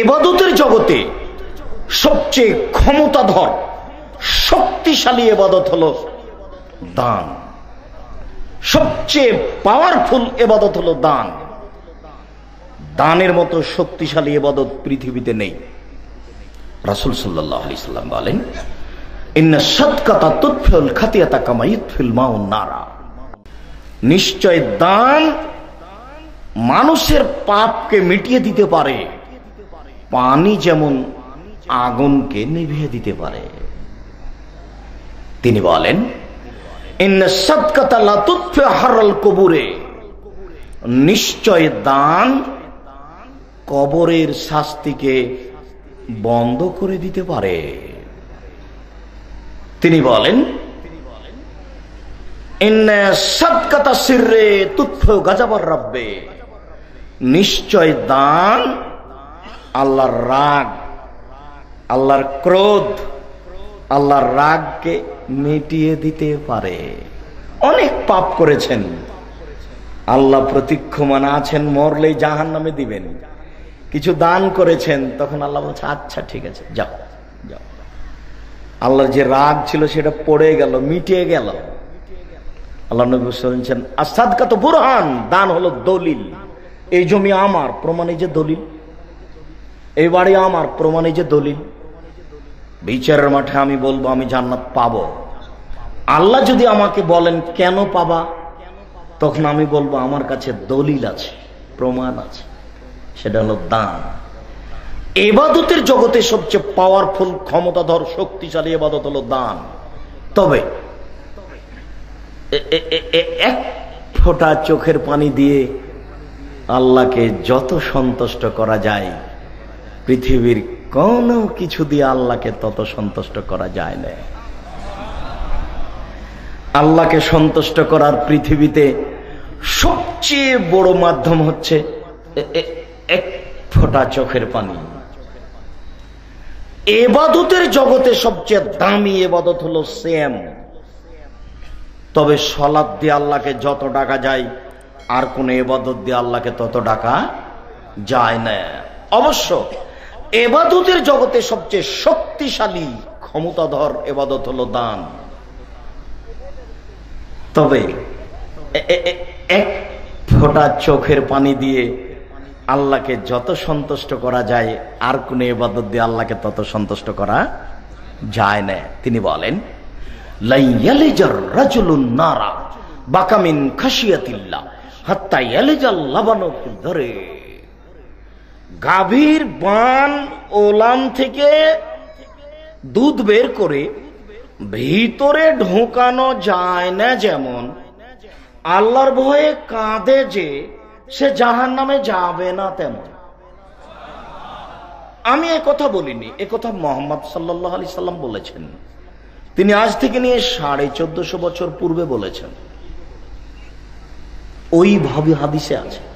এবাদতের জগতে সবচেয়ে ক্ষমতাধর, শক্তিশালী এবাদত হলো দান। সবচেয়ে পাওয়ারফুল এবাদত হলো দান। দানের মতো শক্তিশালী এবাদত পৃথিবীতে নেই। রাসুল সাল্লাহ আলি সাল্লাম বলেন নিশ্চয় দান মানুষের পাপকে মিটিয়ে দিতে পারে। পানি যেমন আগুনকে নিভিয়ে দিতে পারে। তিনি বলেন কবুরে। নিশ্চয় দান কবরের শাস্তিকে বন্ধ করে দিতে পারে। তিনি বলেন নিশ্চয় দান আল্লাহর রাগ, আল্লাহর ক্রোধ, আল্লাহর রাগকে মিটিয়ে দিতে পারে। অনেক পাপ করেছেন। আল্লাহ প্রতীক্ষমান আছেন, মরলেই জাহান নামে দিবেন। কিছু দান করেছেন, তখন আল্লাহ বলছে আচ্ছা ঠিক আছে, যাও যাও। আল্লাহর যে রাগ ছিল, সেটা পড়ে গেল, মিটিয়ে গেল। আল্লাহ নবী বলছেন আসাদ কত বুরহান, দান হলো দলিল। এই জমি আমার, প্রমাণে যে দলিল। এই বাড়ি আমার প্রমাণে যে দলিল, বিচারের মাঠে আমি বলব, আমি জান্নাত পাবো। আল্লাহ যদি আমাকে বলেন, কেন পাবা? তখন আমি বলব, আমার কাছে দলিল আছে, প্রমাণ আছে, সেটা হলো দান। এবাদতের জগতে সবচেয়ে পাওয়ারফুল ক্ষমতাধর, শক্তিশালী এবাদত হলো দান। তবে এক ফোঁটা চোখের পানি দিয়ে আল্লাহকে যত সন্তুষ্ট করা যায় পৃথিবীর কোনো কিছু দিয়ে আল্লাহকে তত সন্তুষ্ট করা যায় না। আল্লাহকে সন্তুষ্ট করার পৃথিবীতে সবচেয়ে বড় মাধ্যম হচ্ছে এক ফোঁটা চোখের পানি। এবাদতের জগতে সবচেয়ে দামি এবাদত হলো সেম তবে সলাদ দিয়ে আল্লাহকে যত ডাকা যায়, আর কোন এবাদত দিয়ে আল্লাহকে তত ডাকা যায় না। অবশ্য এবাদতের জগতে সবচেয়ে শক্তিশালী ক্ষমতাধর এবাদত হলো দান। তবে এক ফোঁটা চোখের পানি দিয়ে আল্লাহকে যত সন্তুষ্ট করা যায়, আর কোন এবাদত দিয়ে আল্লাহকে তত সন্তুষ্ট করা যায় না। তিনি বলেন নারা বাকামিন খাসিয়াতিল্লা হাত্তা এলেজাল লাবানো ধরে গাভীর বান ওলাম থেকে দুধ বের করে ভিতরে ঢোকানো যায় না যেমন। আল্লাহর ভয়ে কাঁদে যে, সে জাহান নামে যাবে না তেমন। আমি এ কথা বলিনি, এ কথা মোহাম্মদ সাল্লাহ আলি সাল্লাম বলেছেন। তিনি আজ থেকে নিয়ে সাড়ে চোদ্দশো বছর পূর্বে বলেছেন। ওইভাবে হাদিসে আছে।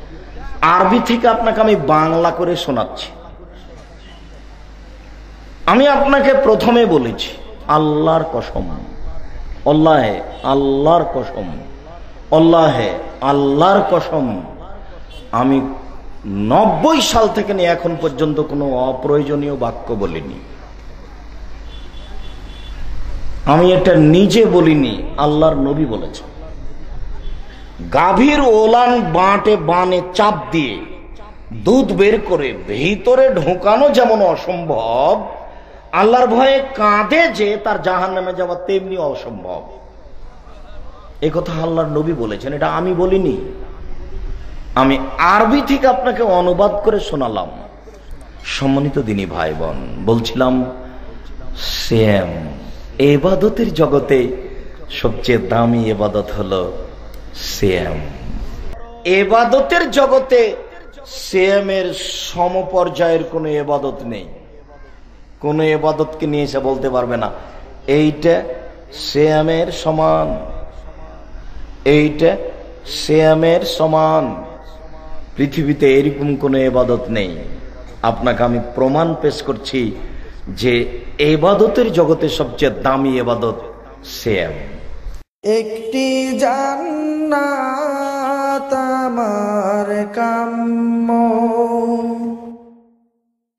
আরবি থেকে আপনাকে আমি বাংলা করে শোনাচ্ছি। আমি আপনাকে প্রথমে বলেছি, আল্লাহর কসম। অল্লাহে আল্লাহর কসম। অল্লাহে আল্লাহর কসম। আমি নব্বই সাল থেকে নিয়ে এখন পর্যন্ত কোনো অপ্রয়োজনীয় বাক্য বলিনি। আমি এটা নিজে বলিনি, আল্লাহর নবী বলেছেন। গাভীর ওলান বাঁটে বানে চাপ দিয়ে, দুধ বের করে ভিতরে ঢোকানো যেমন অসম্ভব, আল্লাহর ভয়ে কাঁদে যে তার জাহান নামে যাওয়া তেমনি অসম্ভব। এ কথা আল্লাহর নবী বলেছেন, এটা আমি বলিনি। আমি আরবি থেকে আপনাকে অনুবাদ করে শোনালাম। সম্মানিত দিনী ভাই বোন বলছিলাম সেম এবাদতের জগতে সবচেয়ে দামি এবাদত হলো সেম এবাদতের জগতে সেমের সমপর্যায়ের কোনো এবাদত নেই। কোন এবাদতকে নিয়ে এসে বলতে পারবে না। এইটা সেমের সমান। এইটা সেমের সমান। পৃথিবীতে এরকম কোনো এবাদত নেই। আপনাকে আমি প্রমাণ পেশ করছি যে এবাদতের জগতে সবচেয়ে দামি এবাদত সেম একটি জান্নাত আমার কাম্য।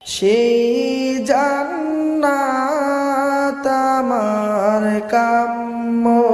সেই জান্নাত আমার কাম্য।